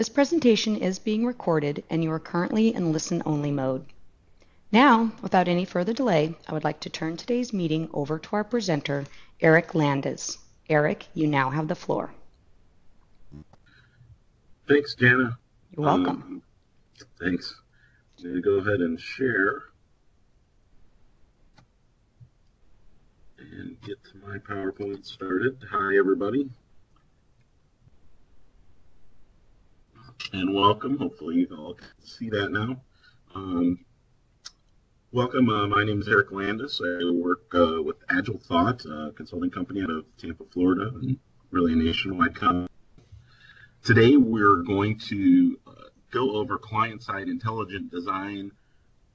This presentation is being recorded and you are currently in listen-only mode. Now, without any further delay, I would like to turn today's meeting over to our presenter, Eric Landes. Eric, you now have the floor. Thanks, Jana. You're welcome. Um, thanks. I'm going to go ahead and share and get my PowerPoint started. Hi, everybody. And welcome. Hopefully, you all can see that now. Um, welcome. Uh, my name is Eric Landes. I work uh, with Agile Thought, a consulting company out of Tampa, Florida, and really a nationwide company. Today, we're going to uh, go over client-side intelligent design,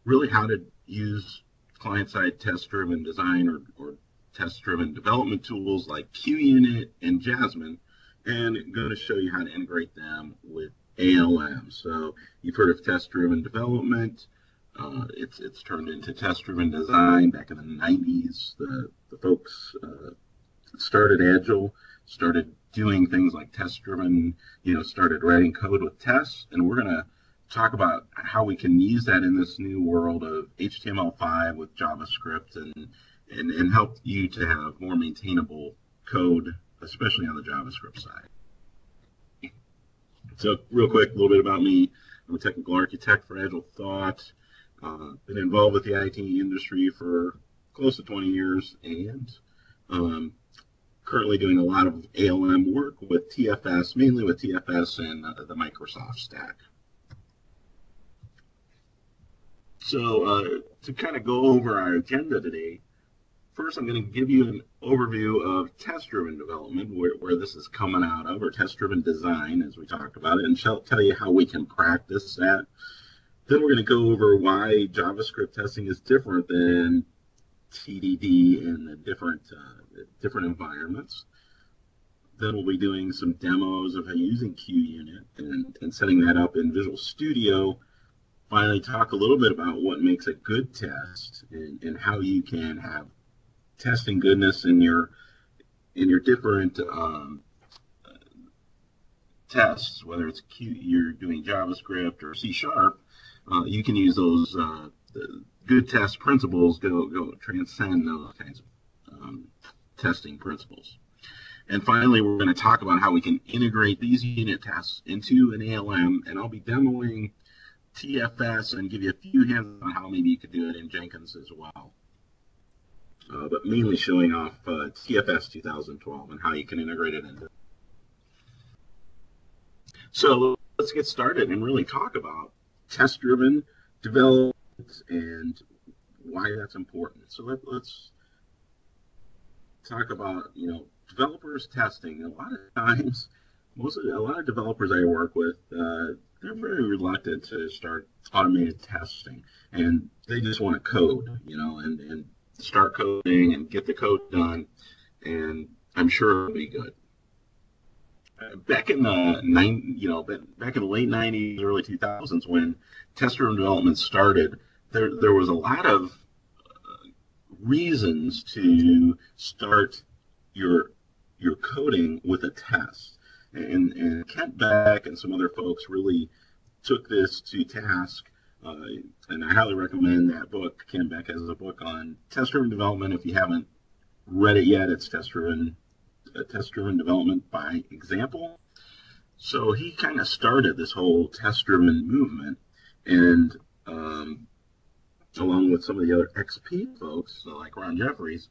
really how to use client-side test-driven design or, or test-driven development tools like QUnit and Jasmine, and going to show you how to integrate them with ALM. So you've heard of test-driven development. Uh, it's it's turned into test-driven design. Back in the 90s, the, the folks uh, started Agile, started doing things like test-driven, you know, started writing code with tests, and we're going to talk about how we can use that in this new world of HTML5 with JavaScript and, and, and help you to have more maintainable code, especially on the JavaScript side. So real quick, a little bit about me. I'm a technical architect for Agile Thought. Uh, been involved with the IT industry for close to 20 years and um, currently doing a lot of ALM work with TFS, mainly with TFS and uh, the Microsoft stack. So uh, to kind of go over our agenda today, first I'm going to give you an overview of test-driven development, where, where this is coming out of, or test-driven design, as we talked about it, and shall tell you how we can practice that. Then we're going to go over why JavaScript testing is different than TDD in the different uh, different environments. Then we'll be doing some demos of using QUnit and, and setting that up in Visual Studio. Finally, talk a little bit about what makes a good test and, and how you can have testing goodness in your in your different um, tests, whether it's Q, you're doing JavaScript or C Sharp, uh, you can use those uh, good test principles go go transcend those kinds of um, testing principles. And finally, we're going to talk about how we can integrate these unit tests into an ALM, and I'll be demoing TFS and give you a few hints on how maybe you could do it in Jenkins as well. Uh, but mainly showing off uh, TFS 2012 and how you can integrate it into. So let's get started and really talk about test-driven development and why that's important. So let, us talk about you know developers testing. A lot of times, most of a lot of developers I work with, uh, they're very reluctant to start automated testing, and they just want to code, you know, and and start coding and get the code done, and I'm sure it'll be good. Back in the nine, you know, back in the late '90s, early 2000s, when test-driven development started, there there was a lot of uh, reasons to start your your coding with a test. And, and Kent Beck and some other folks really took this to task. Uh, and I highly recommend that book. Kent Beck has a book on test-driven development. If you haven't read it yet, it's test-driven uh, test-driven development by example. So he kind of started this whole test-driven movement, and um, along with some of the other XP folks, so like Ron Jeffries.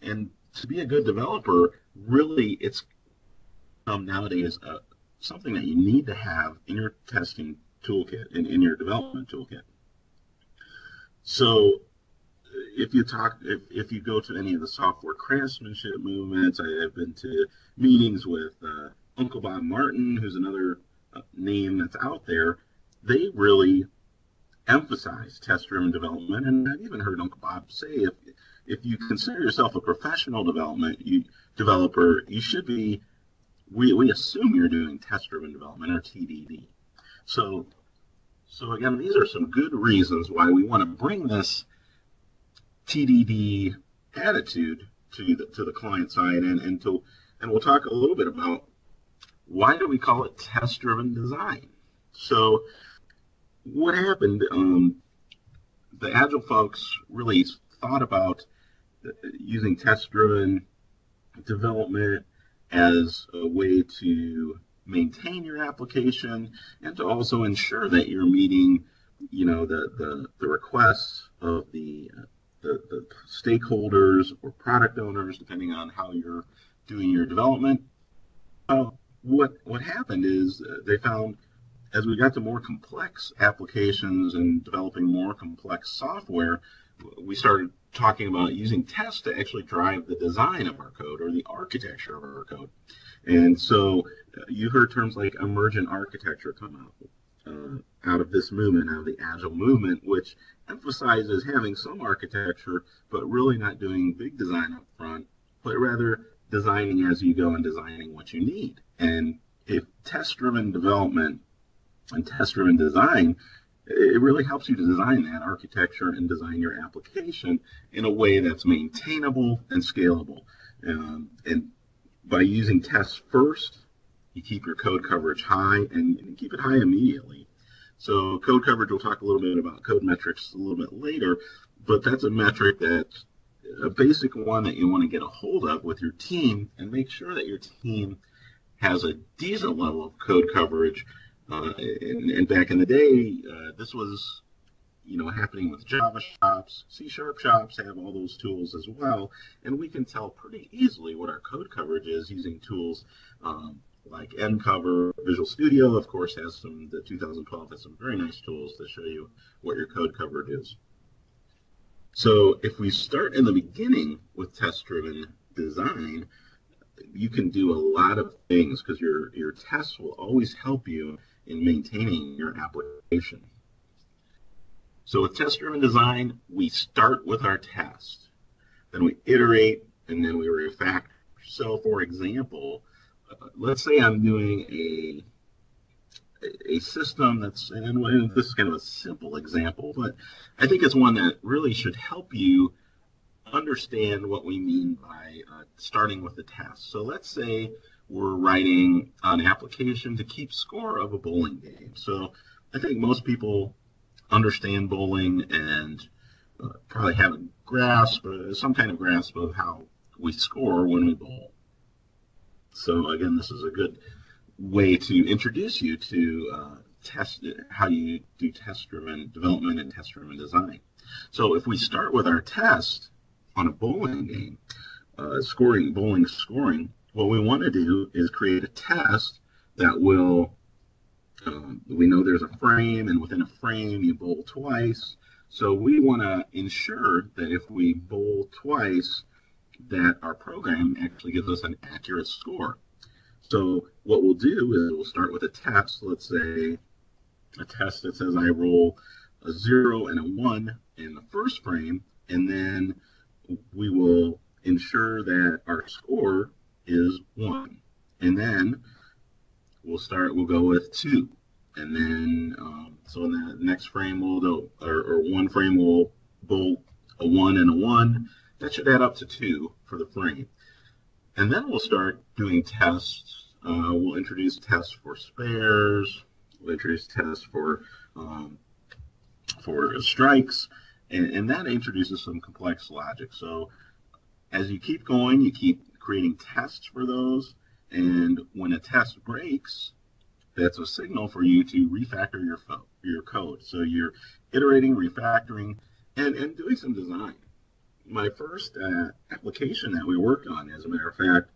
And to be a good developer, really, it's um, nowadays uh, something that you need to have in your testing toolkit, in, in your development toolkit. So if you talk, if, if you go to any of the software craftsmanship movements, I have been to meetings with uh, Uncle Bob Martin, who's another uh, name that's out there. They really emphasize test-driven development, and I've even heard Uncle Bob say if if you consider yourself a professional development you, developer, you should be. We, we assume you're doing test-driven development or TDD. So so again, these are some good reasons why we want to bring this TDD attitude to the, to the client side, and and to and we'll talk a little bit about why do we call it test-driven design? So what happened, um, the Agile folks really thought about uh, using test-driven development as a way to maintain your application and to also ensure that you're meeting, you know, the, the, the requests of the, the, the stakeholders or product owners, depending on how you're doing your development. Uh, what, what happened is uh, they found as we got to more complex applications and developing more complex software, we started talking about using tests to actually drive the design of our code or the architecture of our code. And so uh, you heard terms like emergent architecture come out. Uh, out of this movement, out of the agile movement, which emphasizes having some architecture, but really not doing big design up front, but rather designing as you go and designing what you need. And if test-driven development and test-driven design, it really helps you to design that architecture and design your application in a way that's maintainable and scalable. Um, and by using tests first, you keep your code coverage high and keep it high immediately. So code coverage, we'll talk a little bit about code metrics a little bit later, but that's a metric that's a basic one that you want to get a hold of with your team and make sure that your team has a decent level of code coverage uh, and, and, back in the day, uh, this was, you know, happening with Java shops. C Sharp shops have all those tools as well, and we can tell pretty easily what our code coverage is using tools um, like NCover. Visual Studio, of course, has some. The 2012 has some very nice tools to show you what your code coverage is. So if we start in the beginning with test-driven design, you can do a lot of things because your your tests will always help you in maintaining your application. So with test-driven design, we start with our test. Then we iterate, and then we refactor. So for example, uh, let's say I'm doing a a system that's, and this is kind of a simple example, but I think it's one that really should help you understand what we mean by uh, starting with the test. So let's say we're writing an application to keep score of a bowling game. So I think most people understand bowling and uh, probably have a grasp, uh, some kind of grasp of how we score when we bowl. So again, this is a good way to introduce you to uh, test how you do test-driven development and test-driven design. So if we start with our test on a bowling game, uh, scoring bowling scoring, what we want to do is create a test that will, um, we know there's a frame, and within a frame you bowl twice. So we want to ensure that if we bowl twice, that our program actually gives us an accurate score. So what we'll do is we'll start with a test, let's say a test that says I roll a 0 and a 1 in the first frame, and then we will ensure that our score is 1. And then we'll start, we'll go with 2. And then, um, so in the next frame, we'll do, or, or one frame, we'll bolt a 1 and a 1. That should add up to 2 for the frame. And then we'll start doing tests. Uh, we'll introduce tests for spares. We'll introduce tests for um, for strikes, and, and that introduces some complex logic. So as you keep going, you keep creating tests for those. And when a test breaks, that's a signal for you to refactor your, your code. So you're iterating, refactoring, and, and doing some design. My first uh, application that we worked on, as a matter of fact,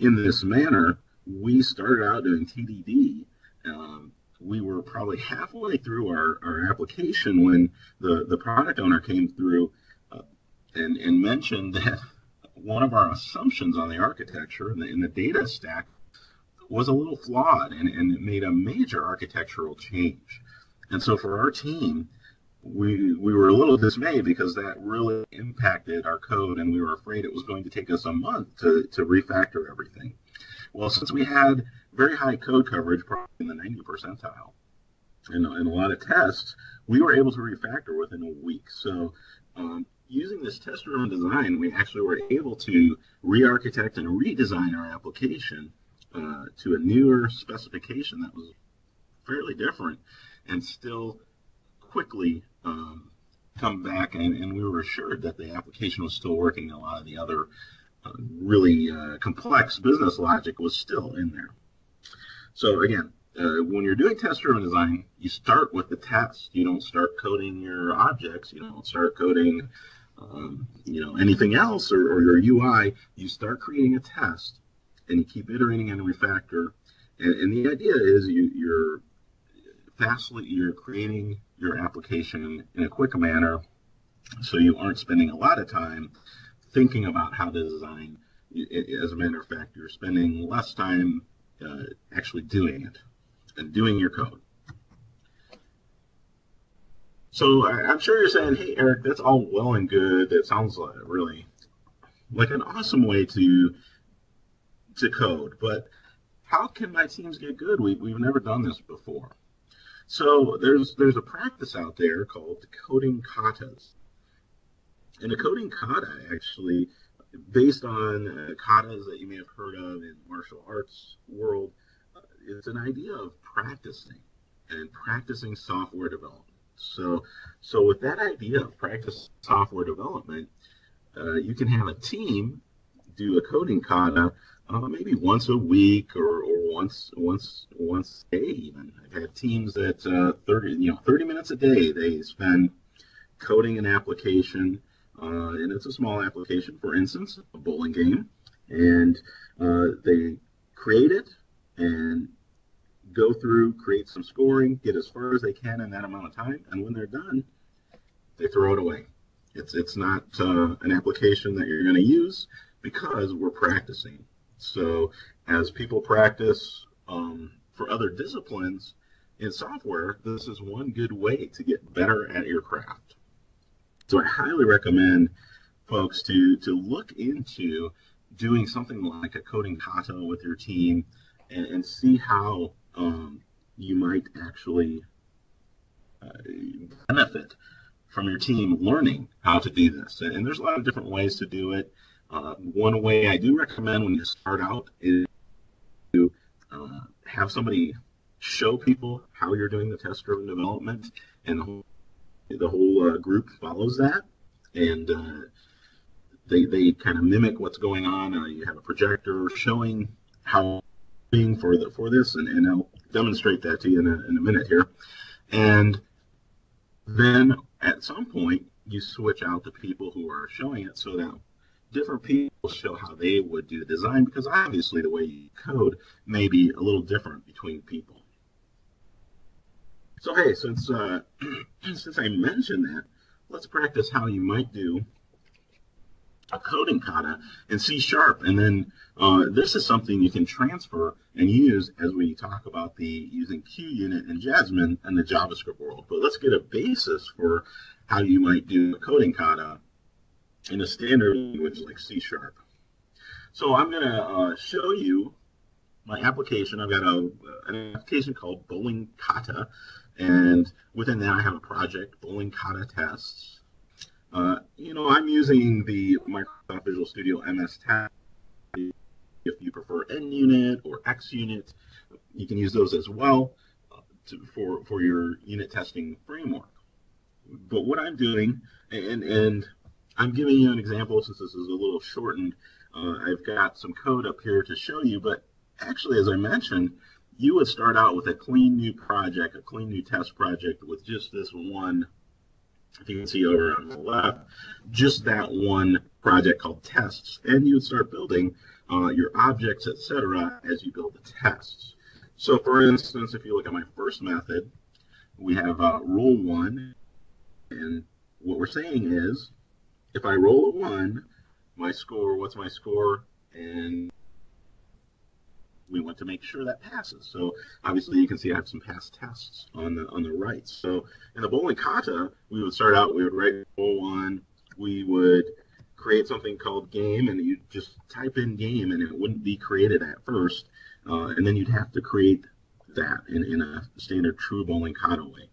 in this manner, we started out doing TDD. Um, we were probably halfway through our, our application when the, the product owner came through uh, and, and mentioned that one of our assumptions on the architecture and the, in the data stack was a little flawed and, and it made a major architectural change. And so for our team, we, we were a little dismayed because that really impacted our code and we were afraid it was going to take us a month to, to refactor everything. Well, since we had very high code coverage, probably in the 90 percentile, and, and a lot of tests, we were able to refactor within a week. So um, using this test-driven design, we actually were able to re-architect and redesign our application uh, to a newer specification that was fairly different and still quickly um, come back and, and, we were assured that the application was still working. A lot of the other uh, really uh, complex business logic was still in there. So again, uh, when you're doing test-driven design, you start with the test. You don't start coding your objects. You don't start coding, um, you know, anything else or, or, your UI. You start creating a test, and you keep iterating and refactor. And, and the idea is you, you're fastly you're creating your application in a quick manner, so you aren't spending a lot of time thinking about how to design. As a matter of fact, you're spending less time uh, actually doing it and doing your code. So I'm sure you're saying, hey, Eric, that's all well and good. That sounds like really like an awesome way to to code, but how can my teams get good? We, we've never done this before. So there's there's a practice out there called coding katas. And a coding kata actually, based on uh, katas that you may have heard of in martial arts world, it's an idea of practicing and practicing software development. So, so with that idea of practice software development, uh, you can have a team do a coding kata uh, maybe once a week or, or once once once a day even. I've had teams that uh, 30 you know 30 minutes a day they spend coding an application, uh, and it's a small application. For instance, a bowling game, and uh, they create it and go through, create some scoring, get as far as they can in that amount of time, and when they're done, they throw it away. It's it's not uh, an application that you're going to use because we're practicing. So as people practice um, for other disciplines in software, this is one good way to get better at your craft. So I highly recommend folks to to look into doing something like a coding kata with your team and, and see how um, you might actually uh, benefit from your team learning how to do this. And there's a lot of different ways to do it. Uh, one way I do recommend when you start out is to uh, have somebody show people how you're doing the test-driven development, and the whole, the whole uh, group follows that, and uh, they they kind of mimic what's going on. Uh, you have a projector showing how for the for this, and, and I'll demonstrate that to you in a, in a minute here. And then at some point, you switch out the people who are showing it so that different people show how they would do the design because obviously the way you code may be a little different between people. So hey, since uh, since I mentioned that, let's practice how you might do a coding kata in C sharp. And then uh, this is something you can transfer and use as we talk about the using QUnit and Jasmine in the JavaScript world. But let's get a basis for how you might do a coding kata in a standard language like C sharp. So I'm going to uh, show you my application. I've got a, an application called Bowling Kata. And within that, I have a project, Bowling Kata Tests. Uh, you know, I'm using the Microsoft Visual Studio MSTest. If you prefer NUnit or XUnit, you can use those as well uh, to, for, for your unit testing framework. But what I'm doing, and, and I'm giving you an example since this is a little shortened, uh, I've got some code up here to show you, but actually, as I mentioned, you would start out with a clean new project, a clean new test project with just this one if you can see over on the left, just that one project called tests. And you would start building uh, your objects, etc., as you build the tests. So for instance, if you look at my first method, we have uh, roll one, and what we're saying is, if I roll a one, my score, what's my score? And we want to make sure that passes. So obviously you can see I have some passed tests on the on the right. So in the bowling kata, we would start out, we would write bowl one, we would create something called game, and you just type in game, and it wouldn't be created at first, uh, and then you'd have to create that in, in a standard true bowling kata way.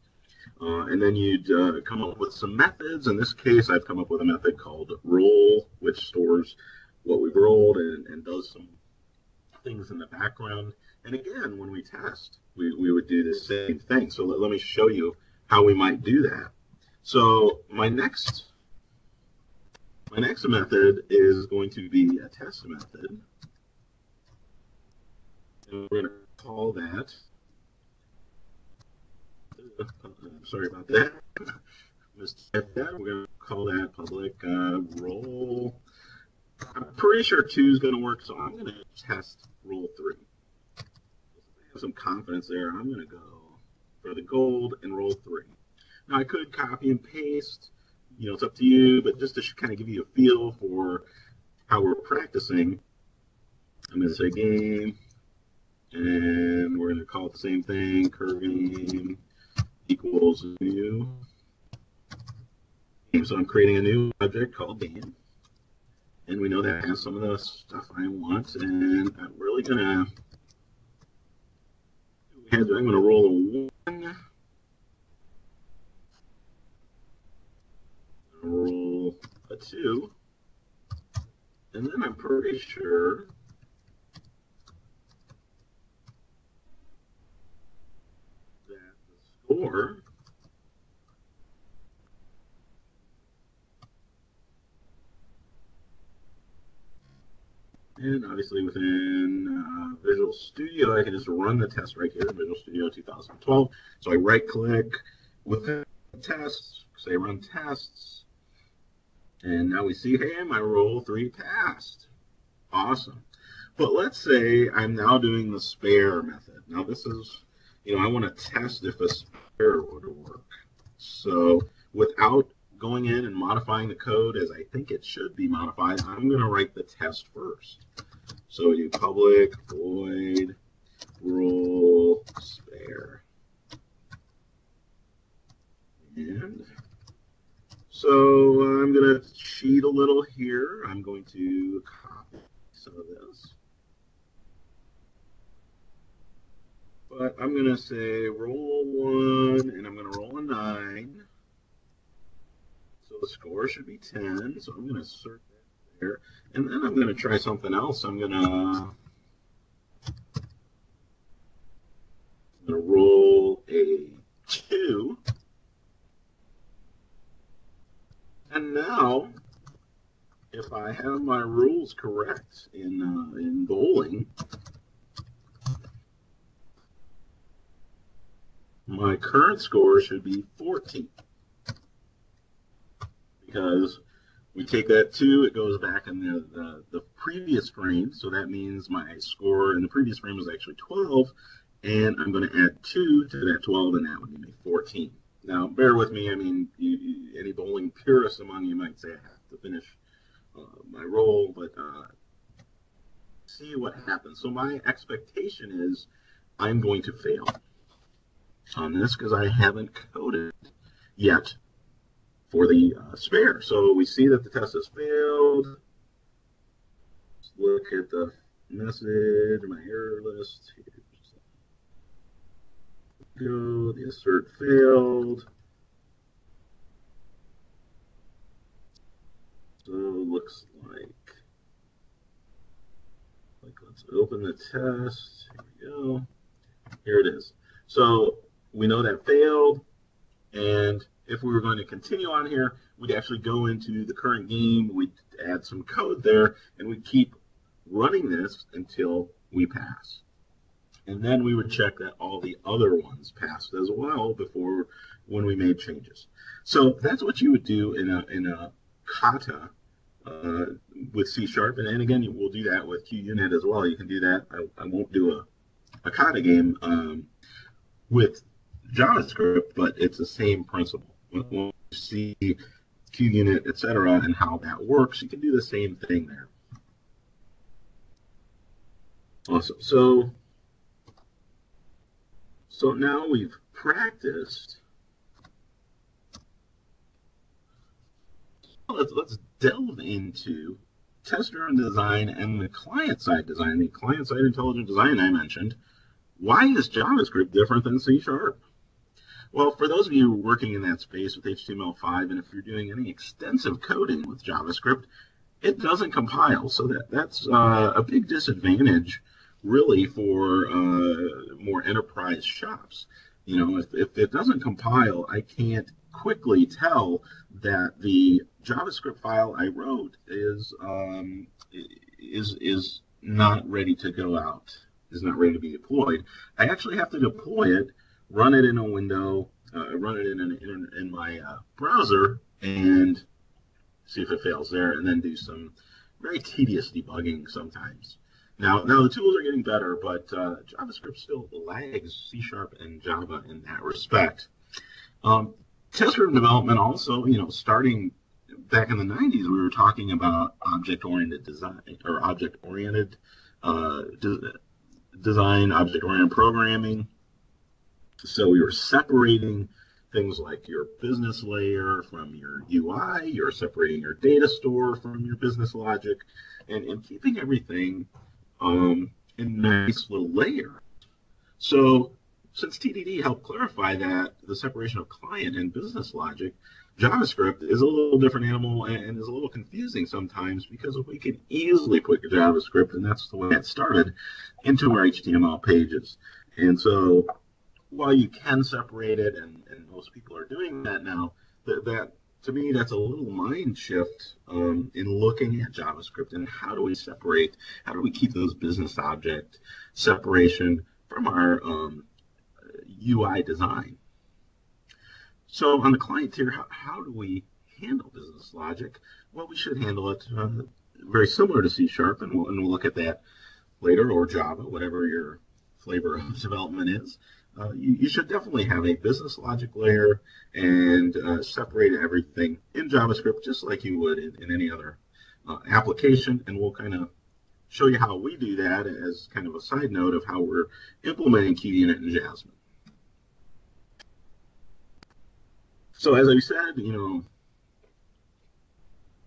Uh, and then you'd uh, come up with some methods. In this case, I've come up with a method called roll, which stores what we've rolled and, and does some things in the background. And again, when we test, we, we would do the same thing. So let, let me show you how we might do that. So my next my next method is going to be a test method. And we're going to call that, sorry about that. We're going to call that public uh, roll. I'm pretty sure two is going to work, so I'm going to test roll three. I have some confidence there. I'm going to go for the gold and roll three. Now I could copy and paste you know, it's up to you, but just to kind of give you a feel for how we're practicing, I'm going to say game, and we're going to call it the same thing, curving equals new. So I'm creating a new object called game. And we know that has some of the stuff I want, and I'm really going to, I'm going to roll a one. roll a two, and then I'm pretty sure that the score And obviously within uh, Visual Studio, I can just run the test right here, Visual Studio 2012. So I right click within tests, say run tests, and now we see, hey, my roll three passed. Awesome. But let's say I'm now doing the spare method. Now this is, you know, I want to test if a spare would work. So without going in and modifying the code as I think it should be modified, I'm going to write the test first. So we do public void roll spare. And so I'm going to cheat a little here. I'm going to copy some of this. But I'm going to say roll a 1 and I'm going to roll a 9. The score should be 10. So I'm going to that there. And then I'm going to try something else. I'm going to roll a 2. And now, if I have my rules correct in uh, in bowling, my current score should be 14 because we take that two, it goes back in the, the, the, previous frame, so that means my score in the previous frame was actually 12, and I'm going to add two to that 12, and that would give me 14. Now, bear with me. I mean, you, you, any bowling purist among you might say I have to finish uh, my roll, but uh, see what happens. So my expectation is I'm going to fail on this because I haven't coded yet for the uh, spare. So we see that the test has failed. Let's look at the message, my error list. Go. The assert failed. So looks like, like let's open the test. Here we go. Here it is. So we know that failed. And if we were going to continue on here, we'd actually go into the current game, we'd add some code there, and we'd keep running this until we pass and then we would check that all the other ones passed as well before when we made changes. So that's what you would do in a in a kata uh, with C sharp, and, and again we'll do that with QUnit as well. You can do that. I, I won't do a a kata game um, with JavaScript, but it's the same principle. When you see QUnit, etc., and how that works, you can do the same thing there. Awesome. So so now we've practiced. Let's, let's delve into test-driven design and the client-side design, the client-side intelligent design I mentioned. Why is JavaScript different than C Sharp? Well, for those of you working in that space with HTML5, and if you're doing any extensive coding with JavaScript, it doesn't compile. So that, that's uh, a big disadvantage really for uh, more enterprise shops. You know, if, if it doesn't compile, I can't quickly tell that the JavaScript file I wrote is um, is is not ready to go out, is not ready to be deployed. I actually have to deploy it, run it in a window, uh, run it in, in, in my uh, browser, and see if it fails there, and then do some very tedious debugging sometimes. Now, now the tools are getting better, but uh, JavaScript still lags C Sharp and Java in that respect. Um, test-driven development also, you know, starting back in the 90s, we were talking about object-oriented design or object-oriented uh, de- design, object-oriented programming. So you're separating things like your business layer from your UI, you're separating your data store from your business logic, and, and keeping everything um, in nice little layers. So since TDD helped clarify that the separation of client and business logic, JavaScript is a little different animal and is a little confusing sometimes because we can easily put JavaScript, and that's the way it started, into our HTML pages. And so while you can separate it, and, and most people are doing that now, that, that to me, that's a little mind shift um, in looking at JavaScript and how do we separate, how do we keep those business object separation from our um, UI design. So on the client tier, how, how, do we handle business logic? Well, we should handle it uh, very similar to C Sharp, and we'll, and we'll look at that later, or Java, whatever your flavor of development is uh, you, you, should definitely have a business logic layer and uh, separate everything in JavaScript just like you would in, in any other uh, application. And we'll kind of show you how we do that as kind of a side note of how we're implementing QUnit and Jasmine. So as I said, you know,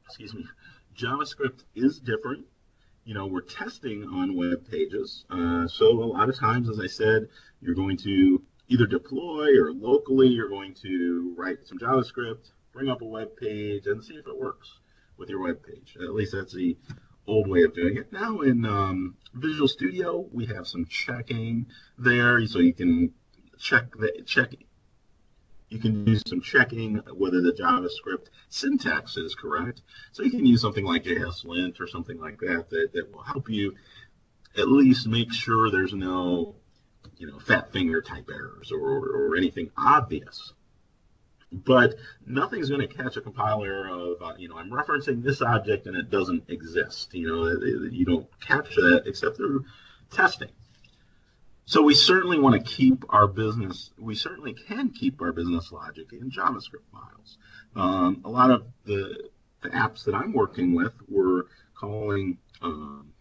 excuse me, JavaScript is different you know, we're testing on web pages. Uh, so a lot of times, as I said, you're going to either deploy or locally, you're going to write some JavaScript, bring up a web page, and see if it works with your web page. At least that's the old way of doing it. Now in um, Visual Studio, we have some checking there, so you can check the check you can do some checking whether the JavaScript syntax is correct. So you can use something like JSLint or something like that, that that will help you at least make sure there's no, you know, fat finger type errors or, or anything obvious. But nothing's going to catch a compiler of, uh, you know, I'm referencing this object and it doesn't exist. You know, you don't capture that except through testing. So we certainly want to keep our business, we certainly can keep our business logic in JavaScript files. Um, a lot of the, the, apps that I'm working with were calling um,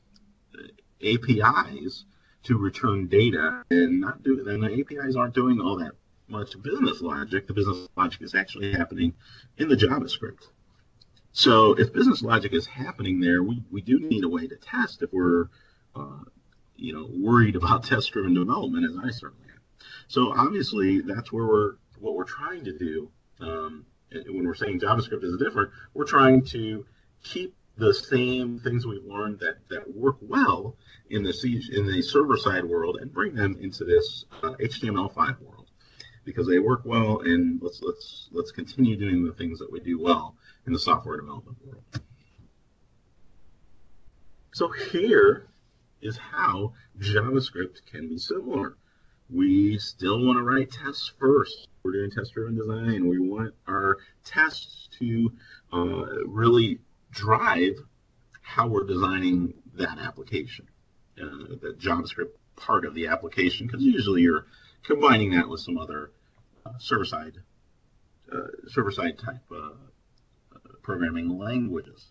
APIs to return data and not do and the APIs aren't doing all that much business logic. The business logic is actually happening in the JavaScript. So if business logic is happening there, we, we do need a way to test if we're uh, you know, worried about test-driven development, as I certainly am. So obviously, that's where we're what we're trying to do. Um, when we're saying JavaScript is different, we're trying to keep the same things we've learned that, that work well in the in the server-side world and bring them into this uh, HTML5 world because they work well. And let's let's let's continue doing the things that we do well in the software development world. So here is how JavaScript can be similar. We still want to write tests first. We're doing test-driven design. We want our tests to uh, really drive how we're designing that application, uh, the JavaScript part of the application, because usually you're combining that with some other uh, server-side uh, server-side type uh, programming languages.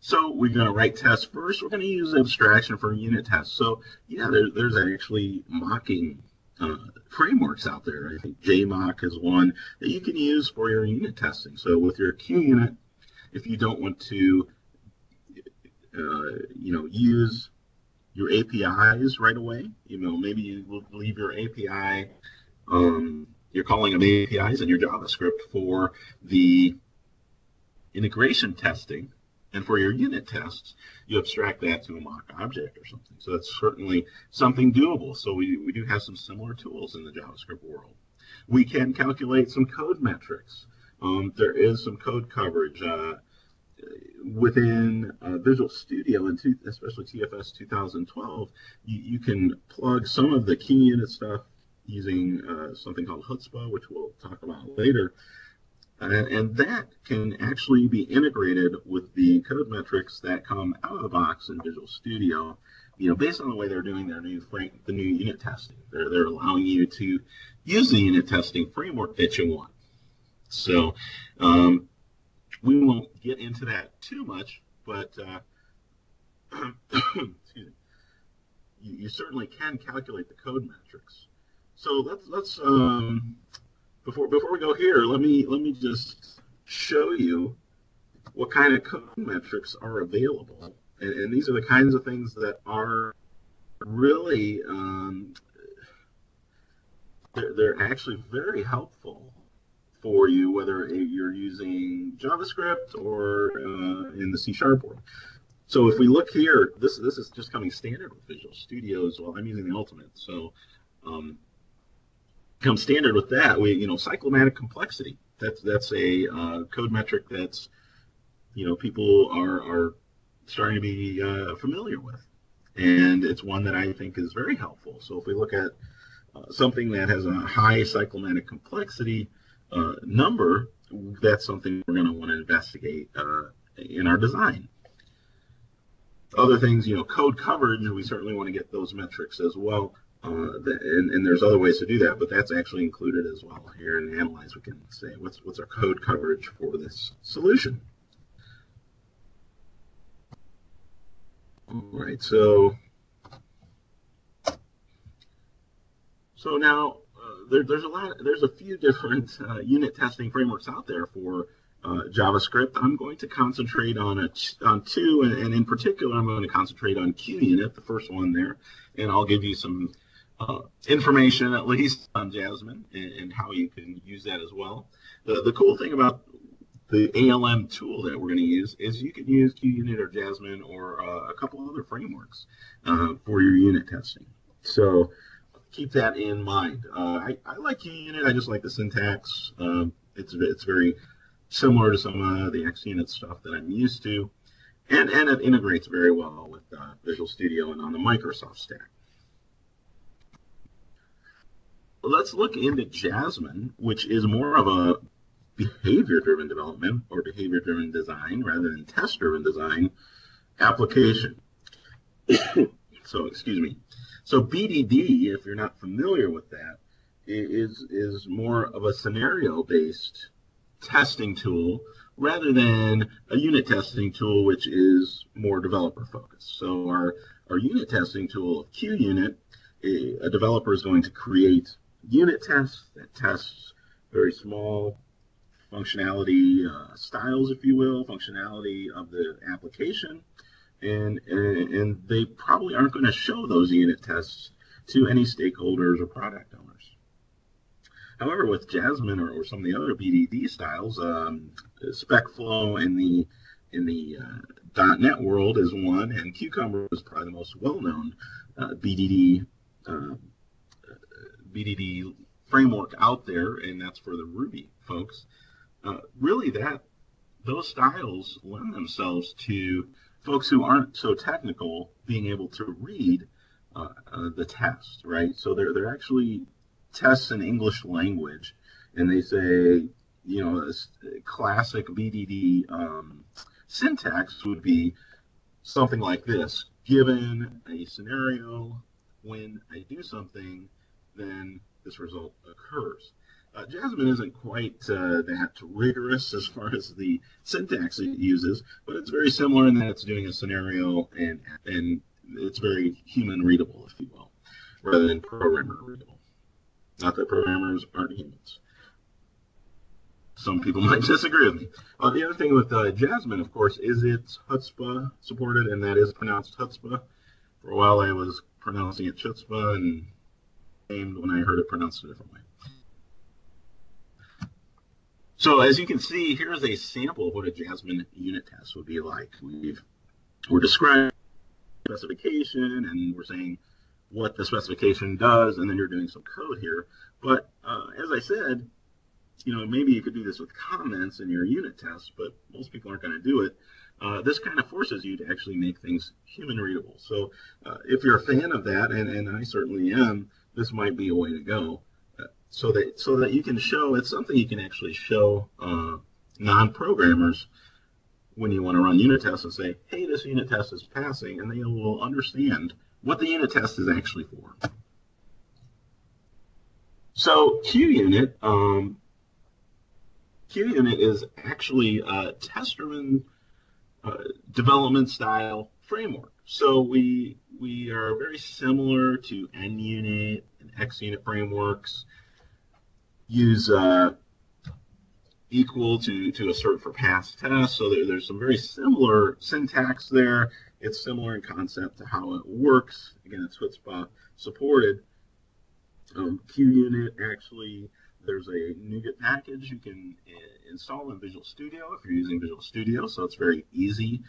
So we're going to write tests first. We're going to use abstraction for unit tests. So yeah, there, there's actually mocking uh, frameworks out there. I think JMock is one that you can use for your unit testing. So with your QUnit, if you don't want to, uh, you know, use your APIs right away, you know, maybe you leave your API, um, you're calling them APIs in your JavaScript for the integration testing And for your unit tests, you abstract that to a mock object or something. So that's certainly something doable. So we, we do have some similar tools in the JavaScript world. We can calculate some code metrics. Um, there is some code coverage uh, within uh, Visual Studio, and especially TFS 2012. You, you, can plug some of the QUnit stuff using uh, something called Chutzpah, which we'll talk about later. Uh, and that can actually be integrated with the code metrics that come out of the box in Visual Studio. You know, based on the way they're doing their new frame, the new unit testing, they're they're allowing you to use the unit testing framework that you want. So um, we won't get into that too much, but uh, excuse me, you, you, certainly can calculate the code metrics. So let's let's um, before before we go here, let me let me just show you what kind of code metrics are available, and, and these are the kinds of things that are really um, they're, they're actually very helpful for you, whether you're using JavaScript or uh, in the C Sharp world. So if we look here, this this is just coming standard with Visual Studio as well. I'm using the Ultimate, so um, come standard with that, we you know cyclomatic complexity. That's that's a uh, code metric that's you know people are are starting to be uh, familiar with, and it's one that I think is very helpful. So if we look at uh, something that has a high cyclomatic complexity uh, number, that's something we're going to want to investigate uh, in our design. Other things, you know, code coverage, we certainly want to get those metrics as well. Uh, and, and, there's other ways to do that, but that's actually included as well. Here in Analyze, we can say what's, what's our code coverage for this solution. All right, so so now uh, there, there's a lot, there's a few different uh, unit testing frameworks out there for uh, JavaScript. I'm going to concentrate on a, on two, and, and, in particular, I'm going to concentrate on QUnit, the first one there, and I'll give you some uh, information at least on Jasmine and, and, how you can use that as well. The, the cool thing about the ALM tool that we're going to use is you can use QUnit or Jasmine or uh, a couple other frameworks uh, for your unit testing. So keep that in mind. Uh, I, I, like QUnit. I just like the syntax. Um, it's it's very similar to some of the XUnit stuff that I'm used to, and and it integrates very well with uh, Visual Studio and on the Microsoft stack let's look into Jasmine, which is more of a behavior-driven development or behavior-driven design rather than test-driven design application. so, excuse me. So BDD, if you're not familiar with that, is is more of a scenario-based testing tool rather than a unit testing tool, which is more developer-focused. So our our unit testing tool, QUnit, a developer is going to create unit tests that tests very small functionality uh, styles, if you will, functionality of the application, and, and, and they probably aren't going to show those unit tests to any stakeholders or product owners. However, with Jasmine or, or some of the other BDD styles, um, SpecFlow in the in the uh, .NET world is one, and Cucumber is probably the most well-known uh, BDD uh, BDD framework out there, and that's for the Ruby folks. Uh, really, that those styles lend themselves to folks who aren't so technical being able to read uh, uh, the test, right? So they're they're actually tests in English language, and they say, you know, classic BDD um, syntax would be something like this: given a scenario, when I do something, then this result occurs. Uh, Jasmine isn't quite uh, that rigorous as far as the syntax it uses, but it's very similar in that it's doing a scenario and and it's very human readable, if you will, rather than programmer readable. Not that programmers aren't humans. Some people might disagree with me. Uh, the other thing with uh, Jasmine, of course, is it's Chutzpah supported, and that is pronounced Chutzpah. For a while, I was pronouncing it Chutzpah, and when I heard it pronounced a different way. So as you can see, here's a sample of what a Jasmine unit test would be like. We've, we're describing specification and we're saying what the specification does, and then you're doing some code here. But uh, as I said, you know, maybe you could do this with comments in your unit test, but most people aren't going to do it. Uh, this kind of forces you to actually make things human readable. So uh, if you're a fan of that, and, and I certainly am, this might be a way to go so that so that you can show it's something you can actually show uh, non-programmers when you want to run unit tests and say, hey, this unit test is passing, and they will understand what the unit test is actually for. So QUnit, um, QUnit is actually a test-driven uh, development style framework. So we we are very similar to NUnit and XUnit frameworks use uh, equal to, to assert for past tense. So there, there's some very similar syntax there. It's similar in concept to how it works. Again, it's Chutzpah supported. Um, QUnit actually, there's a NuGet package you can uh, install in Visual Studio if you're using Visual Studio. So it's very easy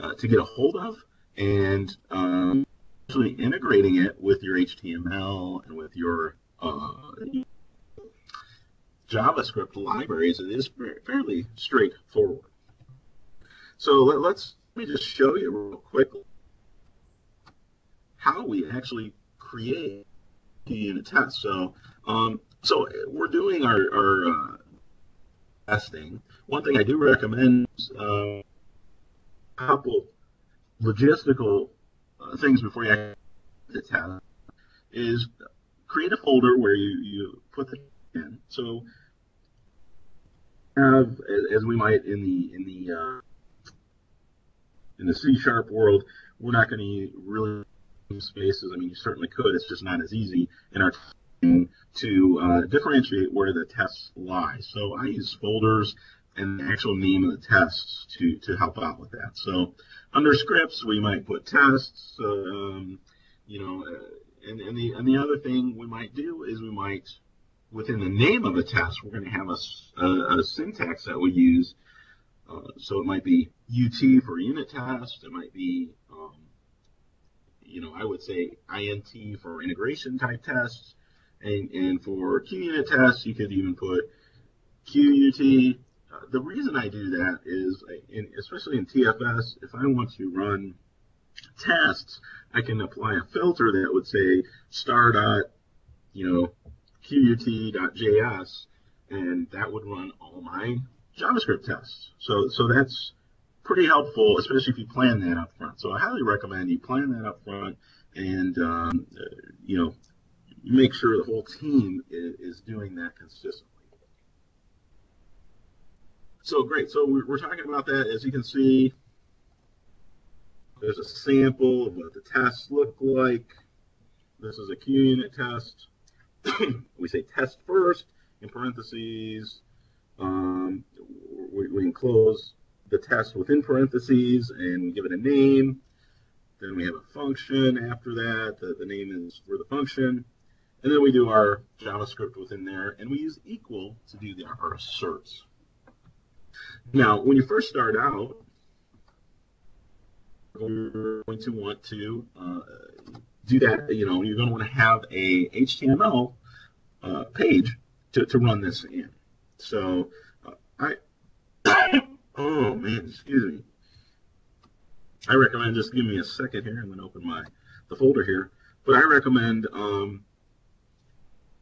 uh, to get a hold of. And um, actually integrating it with your HTML and with your uh, JavaScript libraries, it is fairly straightforward. So let, us let me just show you real quickly how we actually create a unit test. So, um, so we're doing our, our uh, testing. One thing I do recommend is uh, a couple logistical uh, things before you actually the test is create a folder where you, you put the in. So have, as we might in the in the uh, in the C sharp world, we're not going to really use spaces. I mean, you certainly could. It's just not as easy in our to uh, differentiate where the tests lie. So I use folders and the actual name of the tests to to help out with that. So under scripts, we might put tests. Um, you know, uh, and, and the and the other thing we might do is we might within the name of a test, we're going to have a, a, a syntax that we use. Uh, so it might be UT for unit test. It might be, um, you know, I would say INT for integration type tests. And, and for QUnit tests, you could even put QUT. The reason I do that is, in, especially in TFS, if I want to run tests, I can apply a filter that would say star dot, you know, qut.js, and that would run all my JavaScript tests. So, so that's pretty helpful, especially if you plan that up front. So I highly recommend you plan that up front and, um, you know, make sure the whole team is, is doing that consistently. So great. So we're talking about that. As you can see, there's a sample of what the tests look like. This is a QUnit test. we say test first in parentheses. Um, we, we, enclose the test within parentheses and we give it a name. Then we have a function after that. The, the name is for the function. And then we do our JavaScript within there, and we use equal to do the, our asserts. Now, when you first start out, you're going to want to uh, do that, you know, you're going to want to have a HTML uh, page to, to run this in. So uh, I, oh man, excuse me. I recommend just give me a second here and then open my the folder here. But I recommend, um,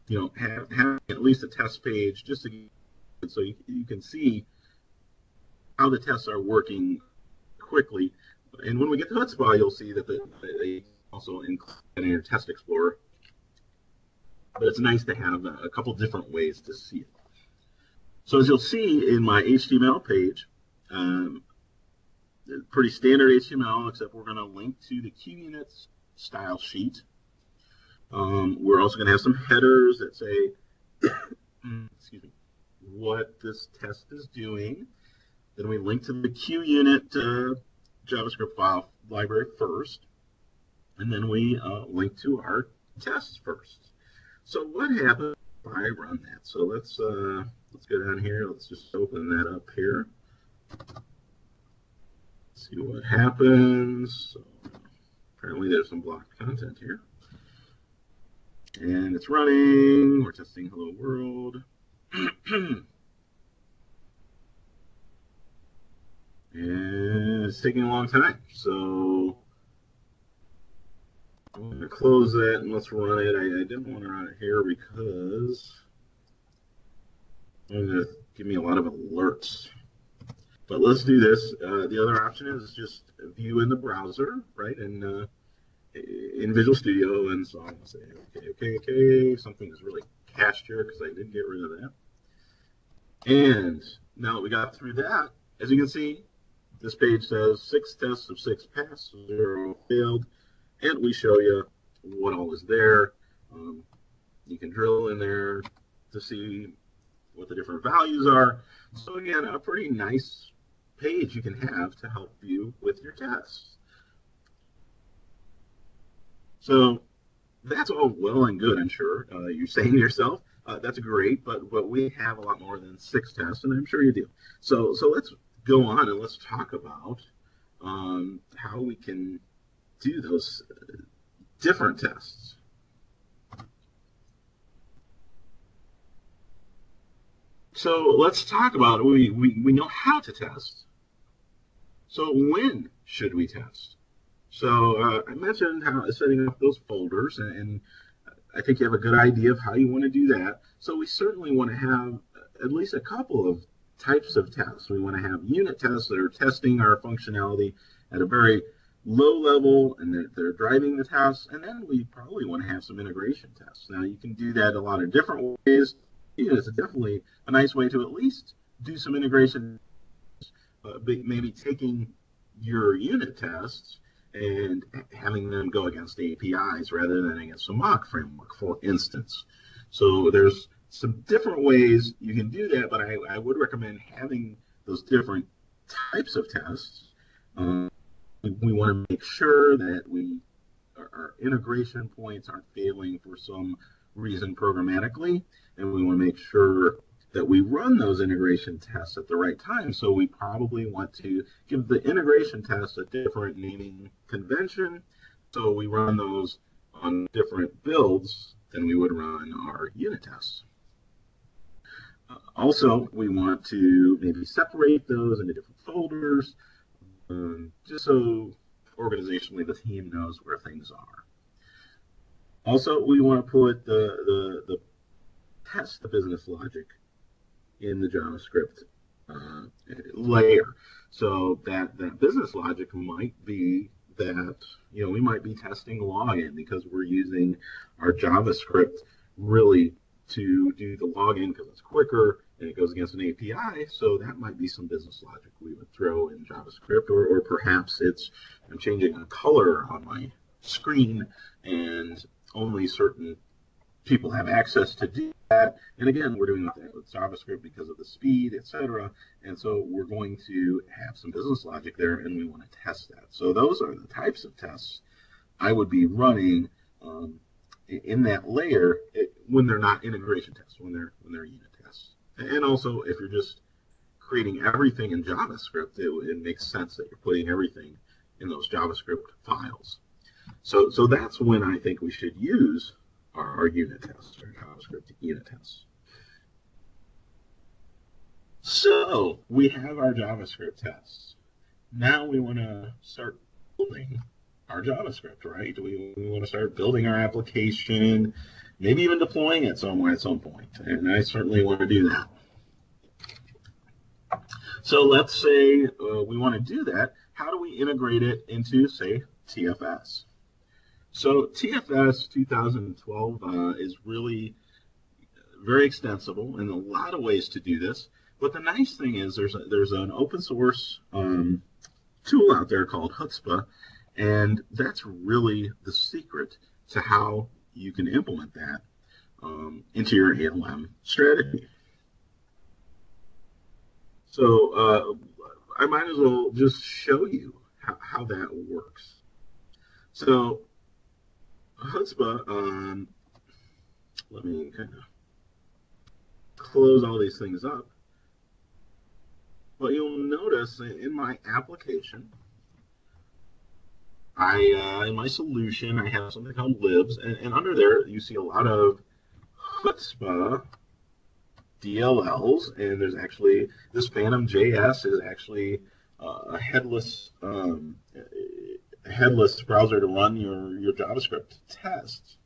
you know, have, having at least a test page just to so you, you can see how the tests are working quickly. And when we get to Chutzpah, you'll see that the, they also include in your test explorer. But it's nice to have a, couple different ways to see it. So as you'll see in my HTML page, um, pretty standard HTML, except we're going to link to the QUnits style sheet. Um, we're also going to have some headers that say, excuse me, what this test is doing. Then we link to the QUnit uh, JavaScript file library first and then we uh, link to our tests first. So what happens if I run that. So let's uh, let's go down here. Let's just open that up here. See what happens. So apparently there's some blocked content here. And it's running. We're testing Hello World. and it's taking a long time. So I'm going to close that and let's run it. I, I didn't want to run it here because I'm going to give me a lot of alerts. But let's do this. Uh, the other option is just view in the browser, right? And uh, in Visual Studio, and so I'm going to say, okay, okay, okay, something is really cached here because I did get rid of that. And now that we got through that, as you can see, this page says six tests of six passed, zero failed, and we show you what all is there. Um, you can drill in there to see what the different values are. So again, a pretty nice page you can have to help you with your tests. So that's all well and good, I'm sure. Uh, you're saying to yourself, uh, that's great, but but we have a lot more than six tests, and I'm sure you do. So so let's go on and let's talk about um, how we can do those different tests. So let's talk about we, we, we know how to test. So when should we test? So uh, I mentioned how setting up those folders, and, and I think you have a good idea of how you want to do that. So we certainly want to have at least a couple of types of tests. We want to have unit tests that are testing our functionality at a very low level and they're, they're driving the tests. And then we probably want to have some integration tests. Now you can do that a lot of different ways. It's definitely a nice way to at least do some integration, uh, maybe taking your unit tests and having them go against the APIs rather than against a mock framework, for instance. So there's some different ways you can do that, but I, I would recommend having those different types of tests. Um, we want to make sure that we our, our integration points aren't failing for some reason programmatically, and we want to make sure that we run those integration tests at the right time. So we probably want to give the integration tests a different naming convention. So we run those on different builds than we would run our unit tests. Also, we want to maybe separate those into different folders, um, just so organizationally the team knows where things are. Also, we want to put the, the, the test the business logic in the JavaScript uh, layer. So that, that business logic might be that, you know, we might be testing login because we're using our JavaScript really to do the login because it's quicker and it goes against an API. So that might be some business logic we would throw in JavaScript, or, or perhaps it's I'm changing a color on my screen and only certain people have access to do that. And again, we're doing that with JavaScript because of the speed, etc. And so we're going to have some business logic there, and we want to test that. So those are the types of tests I would be running um, in that layer when they're not integration tests, when they're when they're unit tests. And also, if you're just creating everything in JavaScript, it, it makes sense that you're putting everything in those JavaScript files. So, so that's when I think we should use our, our unit tests, our JavaScript unit tests. So we have our JavaScript tests. Now we want to start building our JavaScript, right? We, we want to start building our application, maybe even deploying it somewhere at some point. And I certainly want to do that. So let's say uh, we want to do that. How do we integrate it into, say, TFS? So TFS 2012 uh, is really very extensible and a lot of ways to do this. But the nice thing is there's a, there's an open source um, tool out there called Chutzpah, and that's really the secret to how you can implement that um, into your ALM strategy. So uh, I might as well just show you how, how that works. So Chutzpah, um, let me kind of close all these things up. But you'll notice in my application, I uh, in my solution I have something called libs, and, and under there you see a lot of chutzpah DLLs, and there's actually this PhantomJS is actually uh, a headless um, a headless browser to run your your JavaScript tests.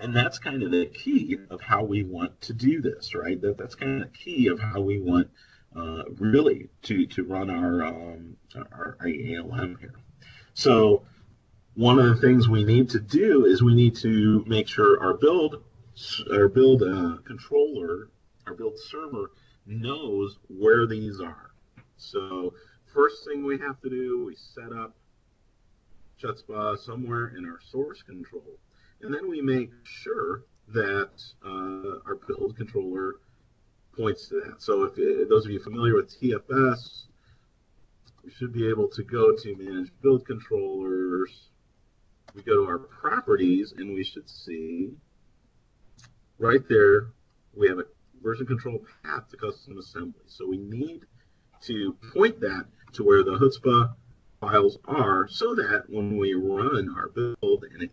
And that's kind of the key of how we want to do this, right? That, that's kind of the key of how we want uh, really to, to run our, um, our, our ALM here. So one of the things we need to do is we need to make sure our build our build uh, controller, our build server knows where these are. So first thing we have to do, we set up Chutzpah somewhere in our source control. And then we make sure that uh, our build controller points to that. So if those of you familiar with TFS, we should be able to go to manage build controllers. We go to our properties and we should see right there we have a version control path to custom assembly. So we need to point that to where the chutzpah files are so that when we run our build and it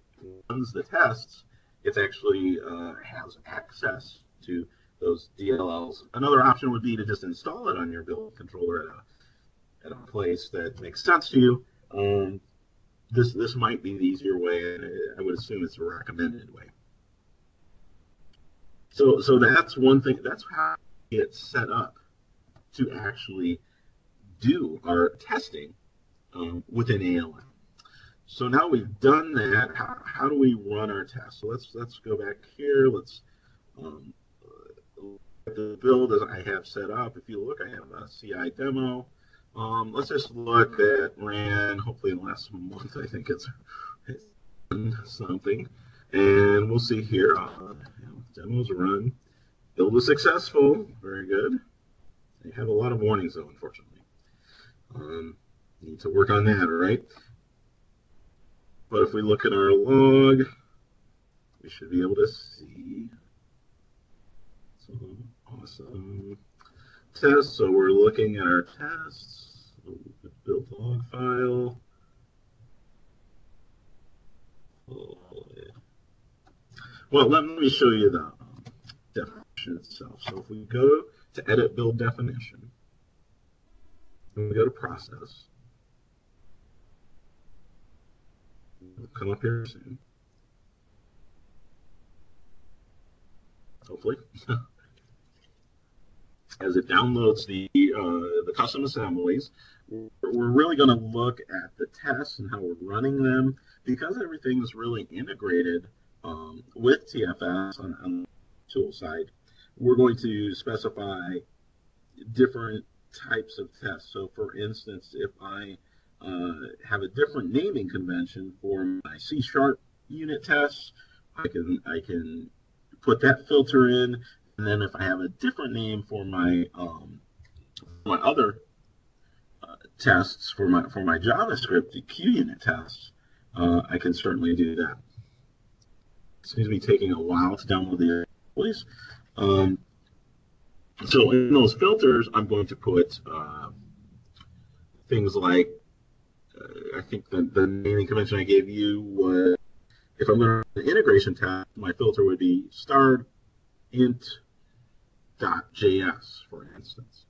runs the tests, it actually uh, has access to those DLLs. Another option would be to just install it on your build controller at a, at a place that makes sense to you. Um, this this might be the easier way, and I would assume it's a recommended way. So so that's one thing. That's how it's set up to actually do our testing um, within ALM. So now we've done that, how, how do we run our test? So let's let's go back here. Let's um, the build as I have set up. If you look, I have a CI demo. Um, let's just look at ran, hopefully in the last month, I think it's, it's something. And we'll see here, uh, demos run. Build was successful, very good. They have a lot of warnings though, unfortunately. Um, need to work on that, right? But if we look at our log, we should be able to see some awesome tests. So we're looking at our tests, build log file. Well, let me show you the definition itself. So if we go to edit build definition, and we go to process, we'll come up here soon. Hopefully. As it downloads the uh, the custom assemblies, we're really going to look at the tests and how we're running them because everything is really integrated um, with TFS on, on the tool side. We're going to specify different types of tests. So, for instance, if I uh, have a different naming convention for my C sharp unit tests. I can I can put that filter in, and then if I have a different name for my um, my other uh, tests for my for my JavaScript, the QUnit tests, uh, I can certainly do that. Seems to be taking a while to download the please. Um, so in those filters, I'm going to put uh, things like I think the, the naming convention I gave you was if I'm going to an integration test, my filter would be starred int.js, for instance.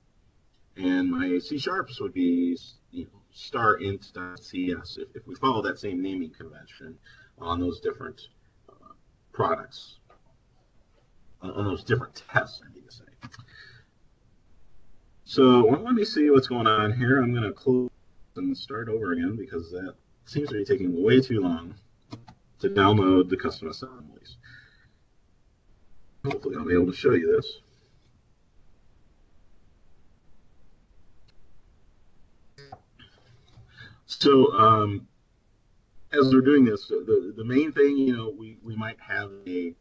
And my C sharps would be you know, star int.cs if, if we follow that same naming convention on those different uh, products, on those different tests, I need to say. So well, let me see what's going on here. I'm going to close and start over again because that seems to be taking way too long to download the custom assemblies. Hopefully I'll be able to show you this. So um, as we're doing this, the, the main thing, you know, we, we might have a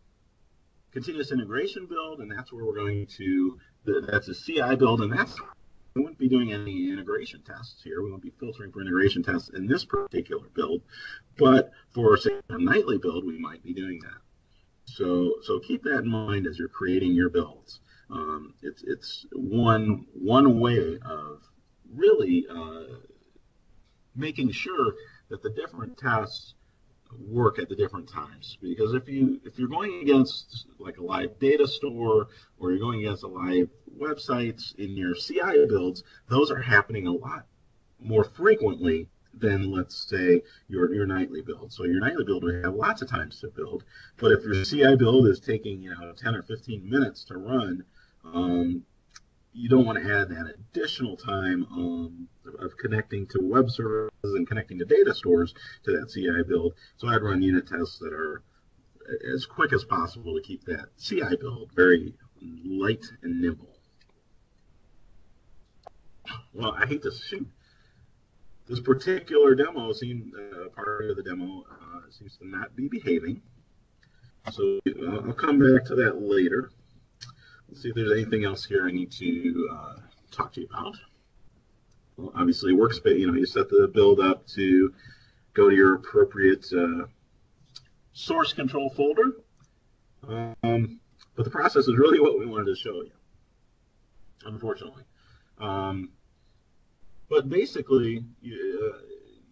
continuous integration build, and that's where we're going to, that's a CI build, and that's we wouldn't be doing any integration tests here. We won't be filtering for integration tests in this particular build. But for, say, a nightly build, we might be doing that. So, so keep that in mind as you're creating your builds. Um, it's it's one one way of really uh, making sure that the different tests work at the different times. Because if you if you're going against like a live data store or you're going against a live websites in your CI builds, those are happening a lot more frequently than let's say your your nightly build. So your nightly build would have lots of times to build, but if your CI build is taking you know 10 or 15 minutes to run, um, you don't want to add that additional time um, of connecting to web services and connecting to data stores to that CI build. So I'd run unit tests that are as quick as possible to keep that CI build very light and nimble. Well, I hate to shoot. This particular demo seems uh, part of the demo uh, seems to not be behaving. So uh, I'll come back to that later. See if there's anything else here I need to uh, talk to you about. Well, obviously, workspace, you know, you set the build up to go to your appropriate uh, source control folder. Um, but the process is really what we wanted to show you, unfortunately. Um, but basically, you, uh,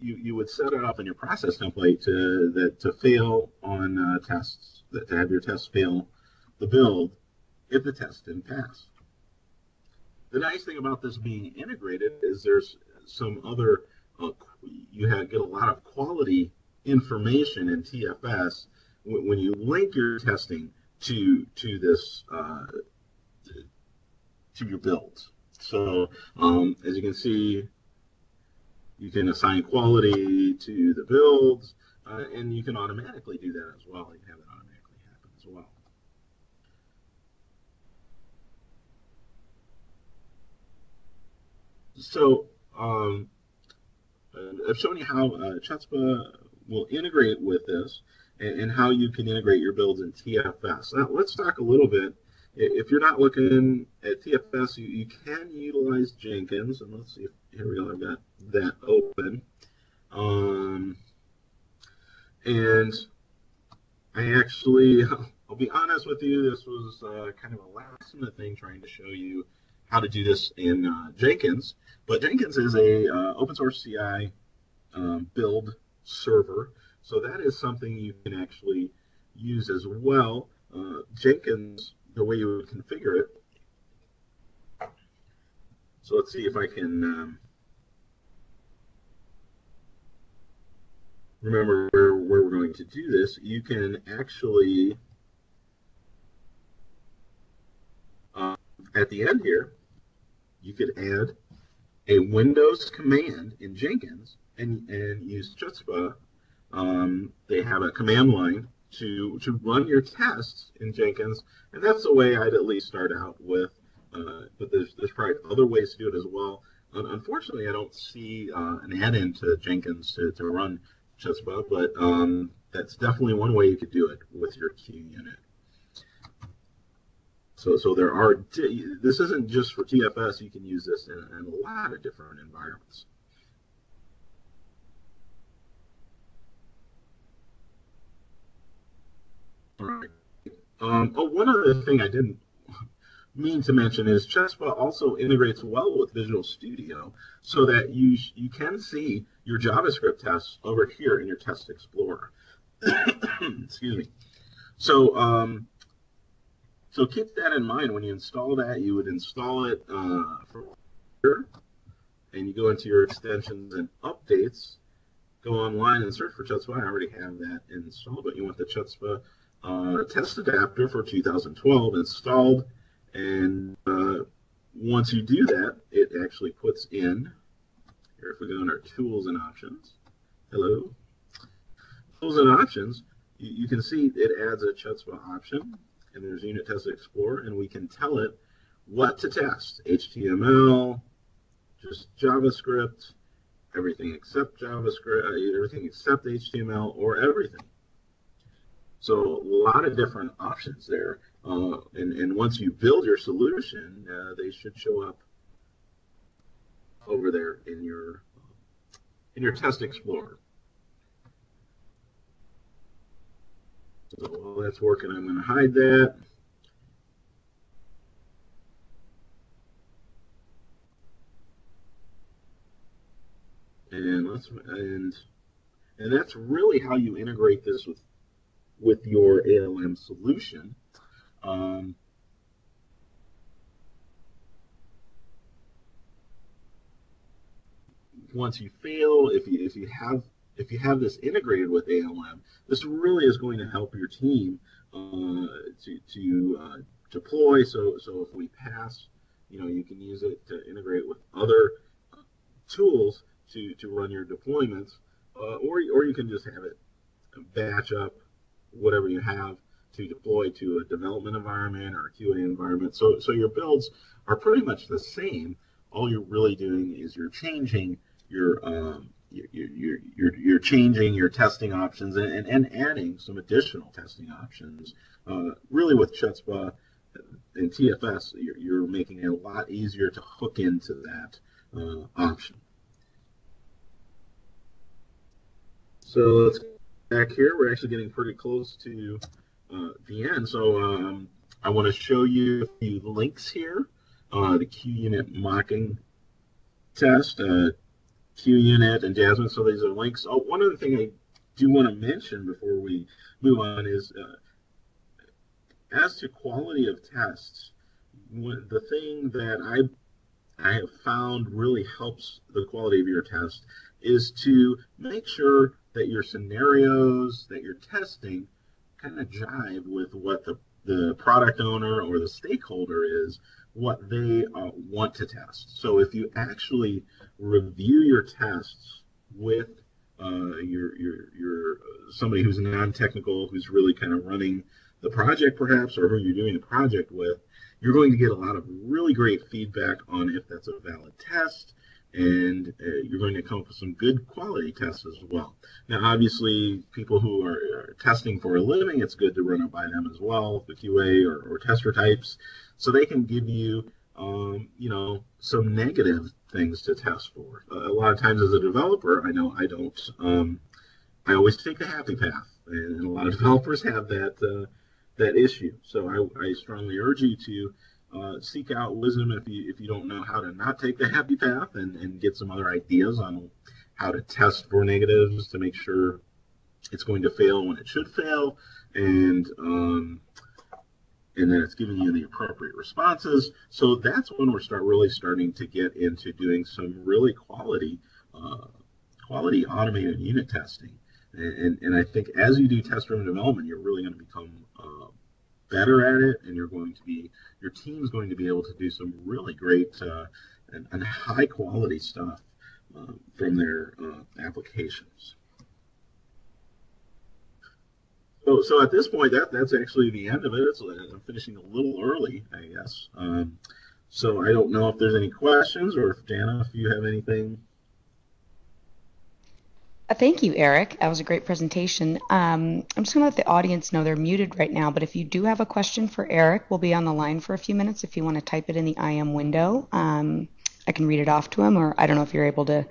you, you would set it up in your process template to, that, to fail on uh, tests, that, to have your tests fail the build if the test didn't pass. The nice thing about this being integrated is there's some other, uh, you have, get a lot of quality information in TFS when you link your testing to to this uh, to your builds. So um, as you can see, you can assign quality to the builds, uh, and you can automatically do that as well. You can have it automatically happen as well. So um, I've shown you how uh, Chutzpah will integrate with this and, and, how you can integrate your builds in TFS. Now let's talk a little bit. If you're not looking at TFS, you, you can utilize Jenkins. And let's see if, here we go, I've got that open. Um, and I actually, I'll be honest with you, this was uh, kind of a last minute thing trying to show you how to do this in uh, Jenkins. But Jenkins is a uh, open source CI um, build server, so that is something you can actually use as well. Uh, Jenkins, the way you would configure it. So let's see if I can um, remember where, where we're going to do this. You can actually, uh, at the end here, you could add a Windows command in Jenkins and, and use Chutzpah. Um, they have a command line to to run your tests in Jenkins, and that's the way I'd at least start out with. Uh, but there's there's probably other ways to do it as well. unfortunately, I don't see uh, an add-in to Jenkins to, to run Chutzpah, but um, that's definitely one way you could do it with your QUnit. So, so there are, this isn't just for TFS, you can use this in, in a lot of different environments. All right. Um, oh, one other thing I didn't mean to mention is Chutzpah also integrates well with Visual Studio so that you you can see your JavaScript tests over here in your Test Explorer. Excuse me. So um, so keep that in mind when you install that. You would install it uh, from here, and you go into your extensions and updates. Go online and search for Chutzpah. I already have that installed, but you want the Chutzpah uh, test adapter for 2012 installed. And uh, once you do that, it actually puts in, here if we go in our tools and options, hello, tools and options, you, you can see it adds a Chutzpah option and there's Unit Test Explorer, and we can tell it what to test. HTML, just JavaScript, everything except JavaScript, uh, everything except HTML, or everything. So a lot of different options there. Uh, and, and once you build your solution, uh, they should show up over there in your in your Test Explorer. So while that's working, I'm going to hide that. And let's and and that's really how you integrate this with with your ALM solution. Um, once you fail, if you if you have if you have this integrated with ALM, this really is going to help your team uh, to to uh, deploy. So so if we pass, you know, you can use it to integrate with other tools to to run your deployments, uh, or or you can just have it batch up whatever you have to deploy to a development environment or a QA environment. So so your builds are pretty much the same. All you're really doing is you're changing your um, you're, you're, you're, changing your testing options and, and, adding some additional testing options. Uh, really, with Chutzpah and TFS, you're, you're, making it a lot easier to hook into that uh, option. So let's back here. We're actually getting pretty close to uh, the end. So um, I want to show you a few links here. Uh, the QUnit mocking test, uh, QUnit and Jasmine. So these are links. Oh, one other thing I do want to mention before we move on is uh, as to quality of tests, the thing that I I have found really helps the quality of your test is to make sure that your scenarios that you're testing kind of jive with what the, the product owner or the stakeholder is what they uh, want to test. So if you actually review your tests with uh, your, your, your somebody who's non-technical, who's really kind of running the project perhaps, or who you're doing the project with, you're going to get a lot of really great feedback on if that's a valid test, and uh, you're going to come up with some good quality tests as well. Now, obviously, people who are, are, testing for a living, it's good to run it by them as well, the QA or, or tester types, so they can give you, um, you know, some negative things to test for. Uh, a lot of times, as a developer, I know I don't. Um, I always take the happy path, and a lot of developers have that uh, that issue. So I, I strongly urge you to uh, seek out wisdom if you if you don't know how to not take the happy path and, and get some other ideas on how to test for negatives to make sure it's going to fail when it should fail and um, and then it's giving you the appropriate responses so that's when we start really starting to get into doing some really quality uh, quality automated unit testing and, and, and I think as you do test driven development you're really going to become uh, better at it and you're going to be your team's going to be able to do some really great uh, and, and, high quality stuff uh, from their uh, applications. So, so at this point, that that's actually the end of it. It's, I'm finishing a little early, I guess. Um, so I don't know if there's any questions or if Dana, if you have anything uh, thank you, Eric. That was a great presentation. Um, I'm just going to let the audience know they're muted right now, but if you do have a question for Eric, we'll be on the line for a few minutes if you want to type it in the IM window. Um, I can read it off to him, or I don't know if you're able to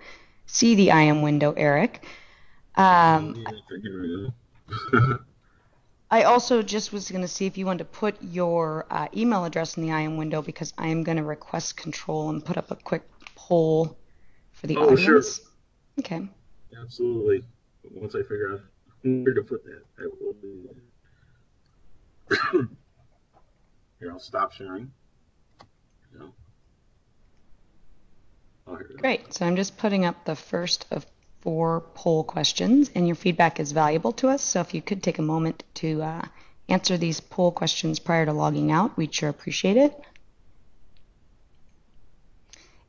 see the IM window, Eric. Um, I also just was going to see if you wanted to put your uh, email address in the IM window because I am going to request control and put up a quick poll for the oh, audience. Sure. Okay. Absolutely. Once I figure out where to put that, I will do that. Here, I'll stop sharing. No. Oh, Great. So I'm just putting up the first of four poll questions, and your feedback is valuable to us. So if you could take a moment to uh, answer these poll questions prior to logging out, we'd sure appreciate it.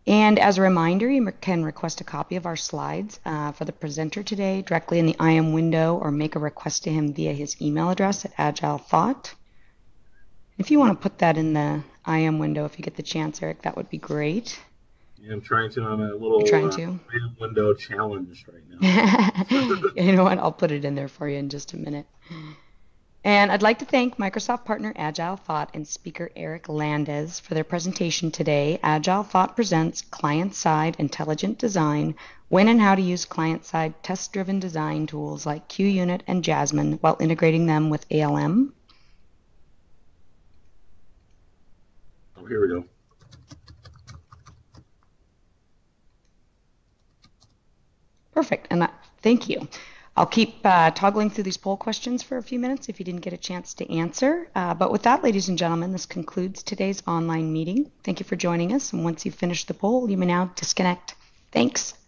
And as a reminder, you can request a copy of our slides uh, for the presenter today directly in the IM window or make a request to him via his email address at AgileThought. If you want to put that in the IM window if you get the chance, Eric, that would be great. Yeah, I'm trying to. I'm a little You're trying to. Uh, window challenged right now. you know what? I'll put it in there for you in just a minute. And I'd like to thank Microsoft partner AgileThought and speaker Eric Landes for their presentation today. AgileThought presents client-side intelligent design, when and how to use client-side test-driven design tools like QUnit and Jasmine while integrating them with ALM. Oh, here we go. Perfect. And I, thank you. I'll keep uh, toggling through these poll questions for a few minutes if you didn't get a chance to answer. Uh, but with that, ladies and gentlemen, this concludes today's online meeting. Thank you for joining us. And once you've finished the poll, you may now disconnect. Thanks.